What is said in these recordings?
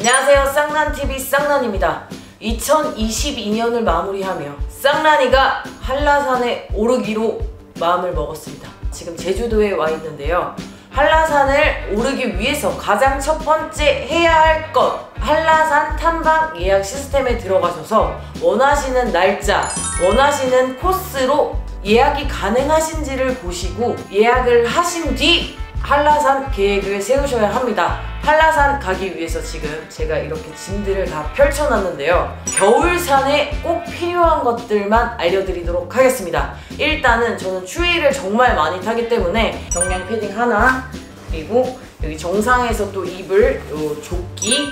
안녕하세요. 쌍란TV 쌍란입니다. 2022년을 마무리하며 쌍란이가 한라산에 오르기로 마음을 먹었습니다. 지금 제주도에 와 있는데요. 한라산을 오르기 위해서 가장 첫 번째 해야 할 것 한라산 탐방 예약 시스템에 들어가셔서 원하시는 날짜, 원하시는 코스로 예약이 가능하신지를 보시고 예약을 하신 뒤 한라산 계획을 세우셔야 합니다. 한라산 가기 위해서 지금 제가 이렇게 짐들을 다 펼쳐놨는데요. 겨울산에 꼭 필요한 것들만 알려드리도록 하겠습니다. 일단은 저는 추위를 정말 많이 타기 때문에 경량 패딩 하나 그리고 여기 정상에서 또 입을 요 조끼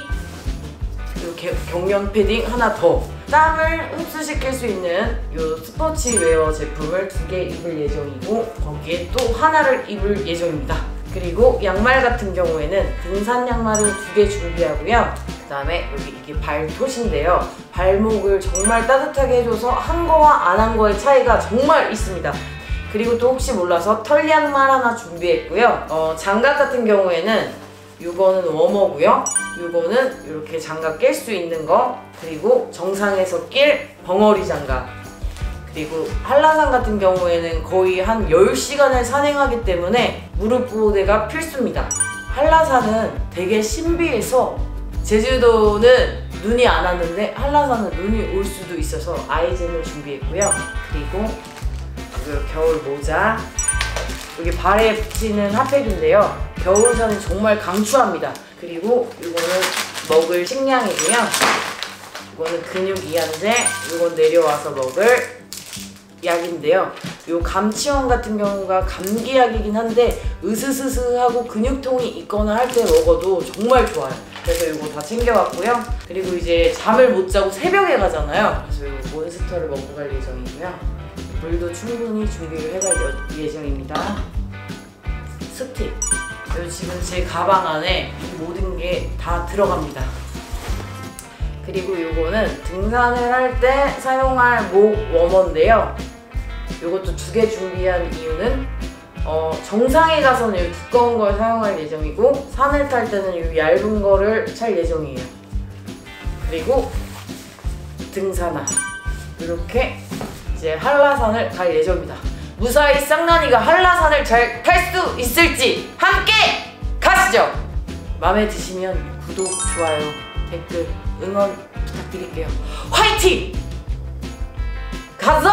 이렇게 경련 패딩 하나 더 땀을 흡수시킬 수 있는 이 스포츠웨어 제품을 두 개 입을 예정이고 거기에 또 하나를 입을 예정입니다 그리고 양말 같은 경우에는 등산 양말을 두 개 준비하고요. 그 다음에 여기 이게 발토시인데요. 발목을 정말 따뜻하게 해줘서 한 거와 안 한 거의 차이가 정말 있습니다. 그리고 또 혹시 몰라서 털 양말 하나 준비했고요. 어, 장갑 같은 경우에는 이거는 워머고요. 이거는 이렇게 장갑 낄 수 있는 거. 그리고 정상에서 낄 벙어리 장갑 그리고 한라산 같은 경우에는 거의 한 10시간을 산행하기 때문에 무릎 보호대가 필수입니다. 한라산은 되게 신비해서 제주도는 눈이 안 왔는데 한라산은 눈이 올 수도 있어서 아이젠을 준비했고요. 그리고 그리고 겨울 모자 여기 발에 붙이는 핫팩인데요. 겨울산은 정말 강추합니다. 그리고 이거는 먹을 식량이고요. 이거는 근육 이완제 이건 내려와서 먹을 약인데요 요 감치원 같은 경우가 감기약이긴 한데 으스스스하고 근육통이 있거나 할 때 먹어도 정말 좋아요 그래서 이거 다 챙겨왔고요 그리고 이제 잠을 못 자고 새벽에 가잖아요 그래서 이 몬스터를 먹고 갈 예정이고요 물도 충분히 준비를 해갈 예정입니다. 스틱. 그리고 지금 제 가방 안에 모든 게 다 들어갑니다. 그리고 이거는 등산을 할 때 사용할 목 워머인데요. 이것도 두 개 준비한 이유는 어, 정상에 가서는 이 두꺼운 걸 사용할 예정이고 산을 탈 때는 이 얇은 거를 찰 예정이에요. 그리고 등산화 이렇게 이제 한라산을 갈 예정입니다. 무사히 쌍난이가 한라산을 잘 탈 수 있을지 함께 가시죠! 마음에 드시면 구독, 좋아요, 댓글, 응원 부탁드릴게요. 화이팅! 가자!